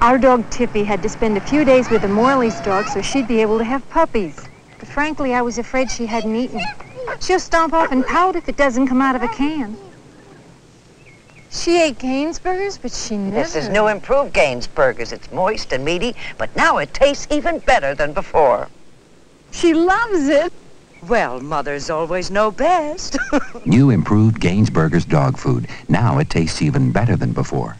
Our dog Tippy had to spend a few days with the Morley's dog so she'd be able to have puppies. But frankly, I was afraid she hadn't eaten. She'll stomp off and pout if it doesn't come out of a can. She ate Gaines-Burgers, but she never... This is new improved Gaines-Burgers. It's moist and meaty, but now it tastes even better than before. She loves it. Well, mothers always know best. New improved Gaines-Burgers dog food. Now it tastes even better than before.